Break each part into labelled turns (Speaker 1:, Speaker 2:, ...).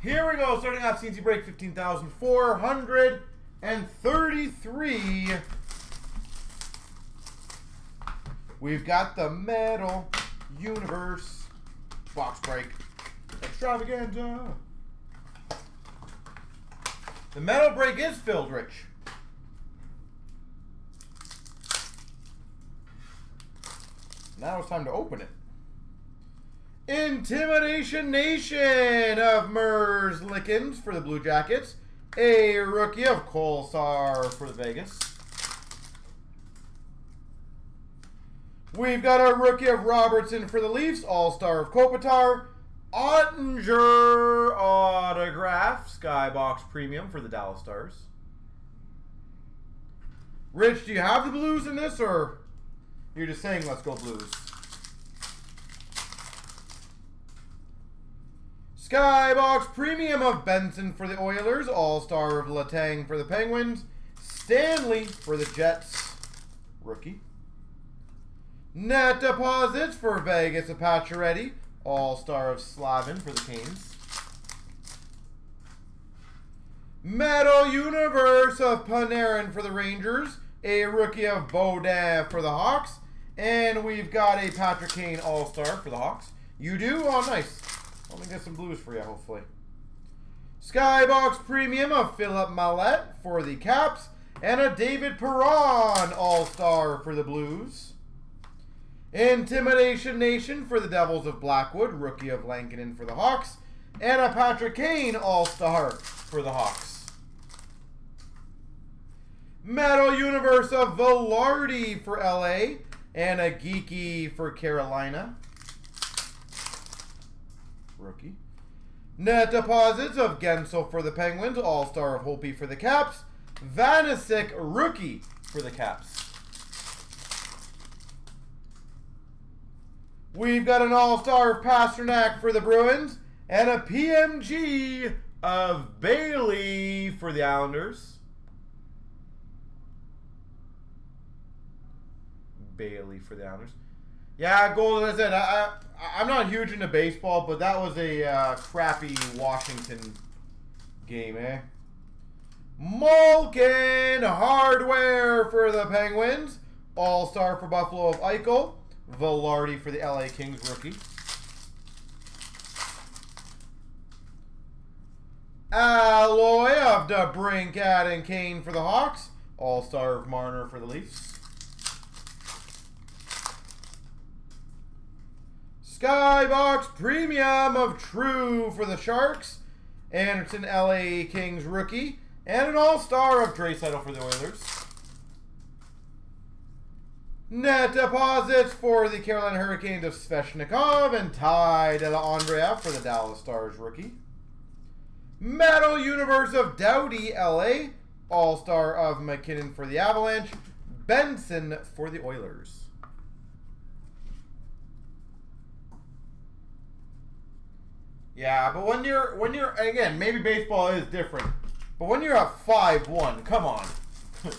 Speaker 1: Here we go, starting off CNC break 15,433. We've got the Metal Universe box break extravaganza. The metal break is filled, Rich. Now it's time to open it. Intimidation Nation of Merzlikins for the Blue Jackets. A rookie of Kolesar for the Vegas. We've got a rookie of Robertson for the Leafs. All-Star of Kopitar. Oettinger autograph. Skybox Premium for the Dallas Stars. Rich, do you have the Blues in this, or you're just saying let's go Blues? Skybox Premium of Benson for the Oilers. All-Star of Letang for the Penguins. Stanley for the Jets. Rookie. Net deposits for Vegas of Pacioretty. All-Star of Slavin for the Canes. Metal Universe of Panarin for the Rangers. A rookie of Baudin for the Hawks. And we've got a Patrick Kane All-Star for the Hawks. You do? Oh, nice. Let me get some blues for you, hopefully. Skybox Premium of Philip Mallet for the Caps. And a David Perron All-Star for the Blues. Intimidation Nation for the Devils of Blackwood. Rookie of Lankinen for the Hawks. And a Patrick Kane All-Star for the Hawks. Metal Universe of Vilardi for LA. And a Geekie for Carolina rookie. Net deposits of Guentzel for the Penguins, All-Star of Holtby for the Caps, Vanecek rookie for the Caps. We've got an All-Star of Pastrnak for the Bruins, and a PMG of Bailey for the Islanders. Bailey for the Islanders. Yeah, gold. As I I, I, am not huge into baseball, but that was a uh, crappy Washington game, eh? Malkin Hardware for the Penguins. All-Star for Buffalo of Eichel. Vilardi for the LA Kings rookie. Alloy of DeBrincat and Kane for the Hawks. All-Star of Marner for the Leafs. Skybox Premium of True for the Sharks. Anderson LA Kings rookie. And an All-Star of Draisaitl for the Oilers. Net deposits for the Carolina Hurricanes of Svechnikov and Ty Dellandrea for the Dallas Stars rookie. Metal Universe of Doughty LA. All-Star of MacKinnon for the Avalanche. Benson for the Oilers. Yeah, but when you're when you're again, maybe baseball is different. But when you're at five one, come on.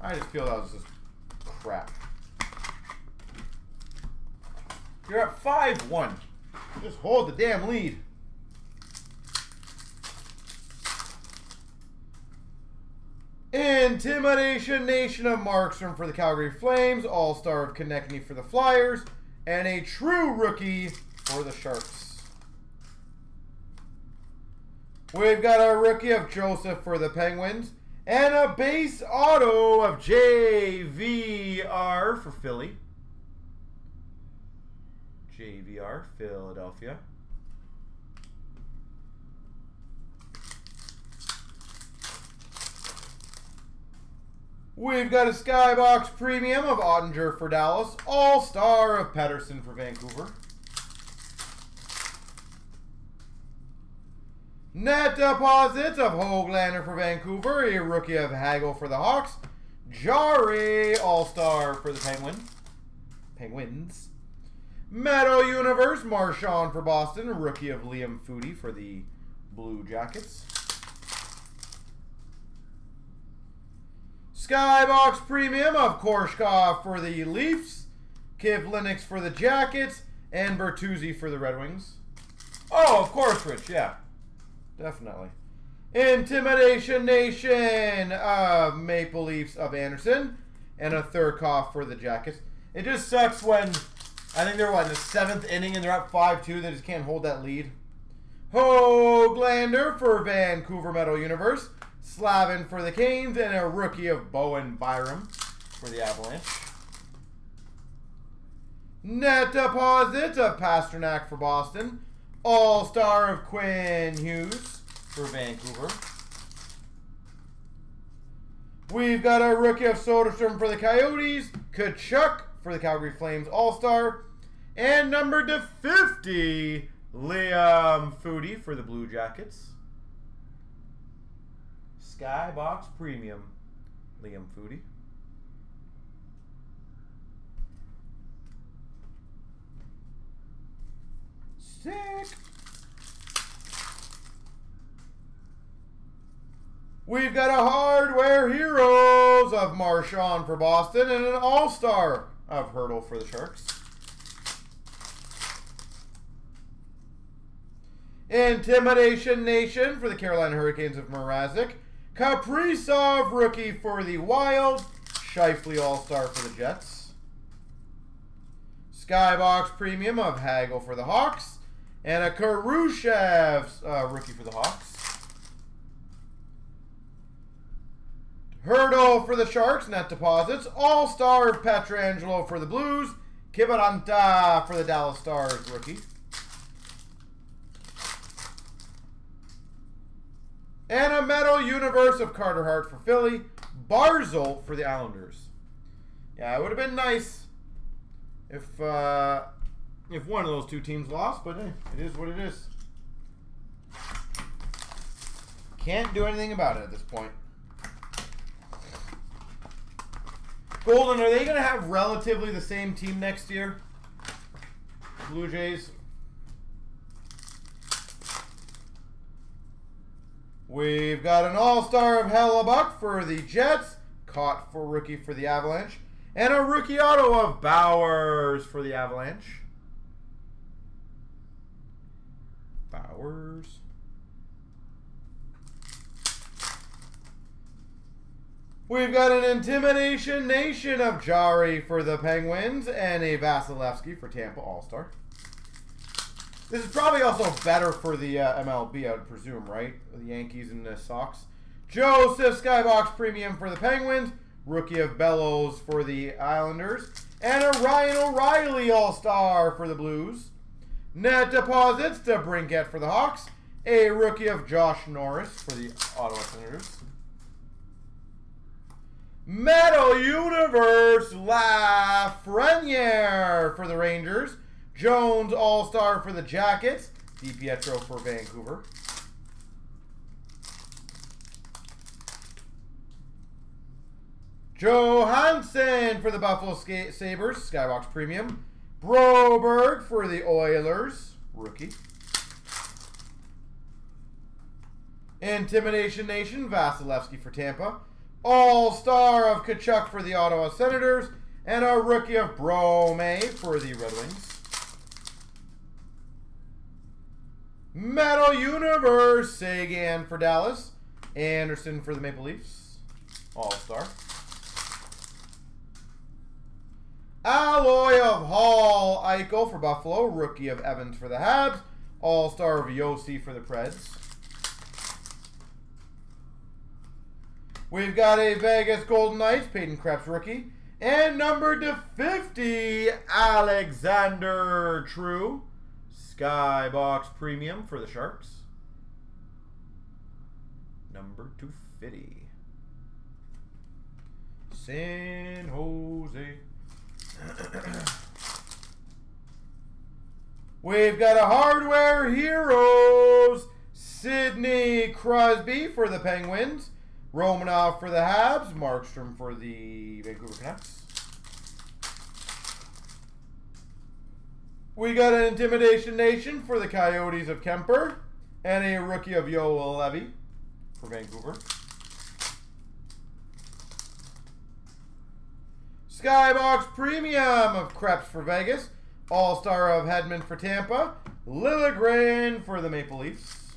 Speaker 1: I just feel that was just crap. You're at five one. Just hold the damn lead. Intimidation Nation of Markstrom for the Calgary Flames. All-Star of Konecny for the Flyers. And a true rookie for the Sharks. We've got our rookie of Joseph for the Penguins. And a base auto of JVR for Philly. JVR, Philadelphia. We've got a Skybox Premium of Oettinger for Dallas. All-Star of Pettersson for Vancouver. Net deposits of Hoglander for Vancouver. A rookie of Hagel for the Hawks. Jarry All-Star for the Penguin. Penguins. Metal Universe Marchand for Boston. Rookie of Liam Foudy for the Blue Jackets. Skybox Premium of Korshkov uh, for the Leafs. Kivlenieks for the Jackets. And Bertuzzi for the Red Wings. Oh, of course, Rich. Yeah, definitely. Intimidation Nation of Maple Leafs of Anderson. And a Thurkoff for the Jackets. It just sucks when I think they're what in the seventh inning and they're up five two. They just can't hold that lead. Hoglander for Vancouver Metal Universe. Slavin for the Canes and a rookie of Bowen Byram for the Avalanche. Net deposit of Pastrnak for Boston. All-star of Quinn Hughes for Vancouver. We've got a rookie of Soderstrom for the Coyotes. Tkachuk for the Calgary Flames All-Star. And number to 50, Liam Foudy for the Blue Jackets. Skybox Premium, Liam Foudy. Sick. We've got a Hardware Heroes of Marchand for Boston and an All-Star of Hertl for the Sharks. Intimidation Nation for the Carolina Hurricanes of Mrazek. Kaprizov rookie for the Wild. Scheifele All-Star for the Jets. Skybox Premium of Hagel for the Hawks. And a Kurashev uh, rookie for the Hawks. Hertl for the Sharks, net deposits. All-Star of Pietrangelo for the Blues. Kiviranta for the Dallas Stars, rookie. And a Metal Universe of Carter Hart for Philly. Barzal for the Islanders. Yeah, it would have been nice if uh, if one of those two teams lost, but it is what it is. Can't do anything about it at this point. Golden, are they going to have relatively the same team next year? Blue Jays. We've got an all-star of Hellebuyck for the Jets. Caught for rookie for the Avalanche. And a rookie auto of Bowers for the Avalanche. Bowers. We've got an Intimidation Nation of Jarry for the Penguins and a Vasilevskiy for Tampa All-Star. This is probably also better for the uh, MLB, I would presume, right? The Yankees and the Sox. Joseph Skybox Premium for the Penguins. Rookie of Bellows for the Islanders. And a Ryan O'Reilly All-Star for the Blues. Net deposits DeBrincat for the Hawks. A rookie of Josh Norris for the Ottawa Senators. Metal Universe Lafreniere for the Rangers. Jones All-Star for the Jackets. DiPietro for Vancouver. Johansson for the Buffalo Sabres. Skybox Premium. Broberg for the Oilers. Rookie. Intimidation Nation. Vasilevskiy for Tampa. All-Star of Tkachuk for the Ottawa Senators. And a rookie of Brome for the Red Wings. Metal Universe, Seguin for Dallas. Anderson for the Maple Leafs. All-Star. Alloy of Hall Eichel for Buffalo. Rookie of Evans for the Habs. All-Star of Josi for the Preds. We've got a Vegas Golden Knights, Peyton Krebs rookie. And number to 50, Alexander True. Skybox Premium for the Sharks. Number 250. San Jose. We've got a Hardware Heroes. Sidney Crosby for the Penguins. Romanov for the Habs. Markstrom for the Vancouver Canucks. We got an Intimidation Nation for the Coyotes of Kuemper And a rookie of Juolevi for Vancouver. Skybox Premium of Krebs for Vegas. All-Star of Hedman for Tampa. Liljegren for the Maple Leafs.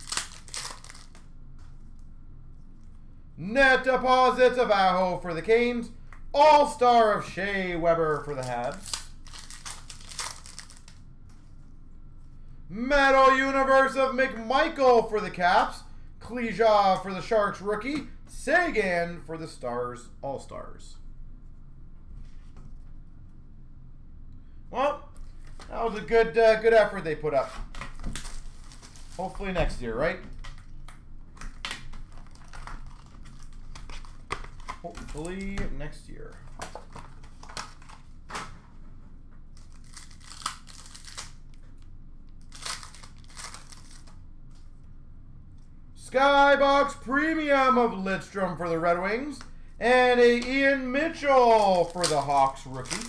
Speaker 1: Net deposits of Aho for the Canes. All-Star of Shea Weber for the Habs. Metal Universe of McMichael for the Caps. Klija for the Sharks rookie. Seguin for the Stars All-Stars. Well, that was a good uh, good effort they put up. Hopefully next year, right? Hopefully next year. Skybox Premium of Lidstrom for the Red Wings. And a Ian Mitchell for the Hawks rookie.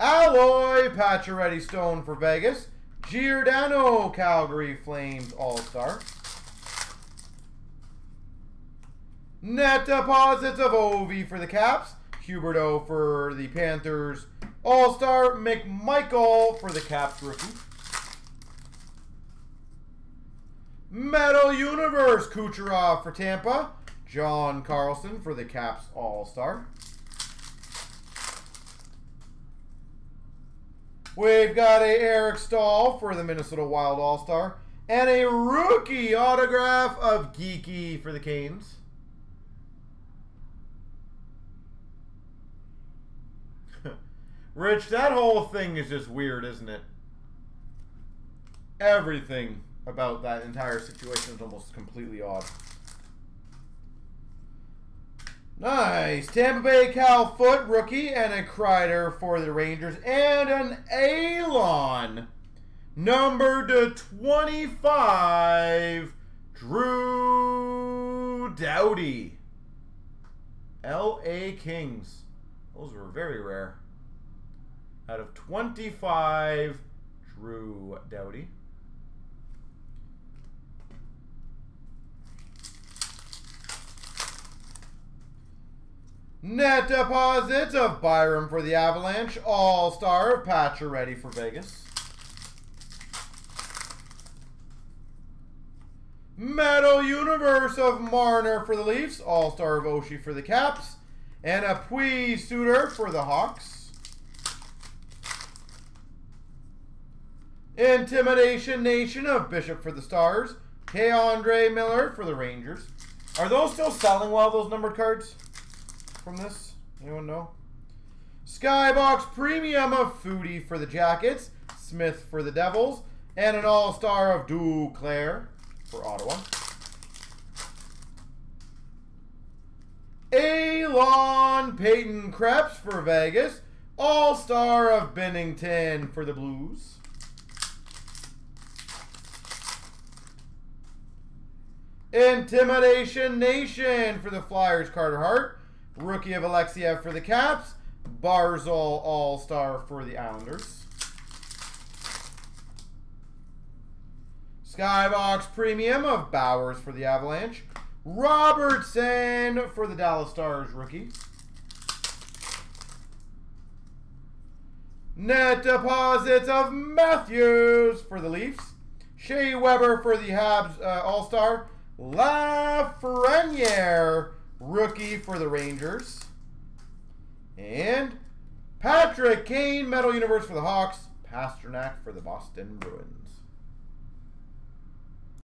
Speaker 1: Alloy Pacioretty Stone for Vegas. Giordano Calgary Flames All-Star. Net deposits of Ovi for the Caps. Huberdeau for the Panthers. All-Star McMichael for the Caps rookie. Metal Universe Kucherov for Tampa. John Carlson for the Caps All-Star. We've got a Eric Staal for the Minnesota Wild All-Star. And a rookie autograph of Geekie for the Canes. Rich, that whole thing is just weird, isn't it? Everything about that entire situation is almost completely odd. Nice. Tampa Bay Cal Foote rookie and a Kreider for the Rangers. And an Alon. Number to 25. Drew Doughty. L.A. Kings. Those were very rare. Out of 25, Drew Doughty. Net deposits of Byram for the Avalanche. All-Star of Pacioretty for Vegas. Metal Universe of Marner for the Leafs. All-Star of Oshie for the Caps. And a Pius Suter for the Hawks. Intimidation Nation of Bishop for the Stars. K. Andre Miller for the Rangers. Are those still selling well, those numbered cards? From this? Anyone know? Skybox Premium of Foudy for the Jackets. Smith for the Devils. And an All-Star of Duclair for Ottawa. Elon Peyton Krebs for Vegas. All-Star of Binnington for the Blues. Intimidation Nation for the Flyers, Carter Hart. Rookie of Alexeyev for the Caps. Barzal All-Star for the Islanders. Skybox Premium of Bowers for the Avalanche. Robertson for the Dallas Stars rookie. Net deposits of Matthews for the Leafs. Shea Weber for the Habs uh, All-Star. Lafreniere rookie for the Rangers. And Patrick Kane, Metal Universe for the Hawks. Pastrnak for the Boston Bruins.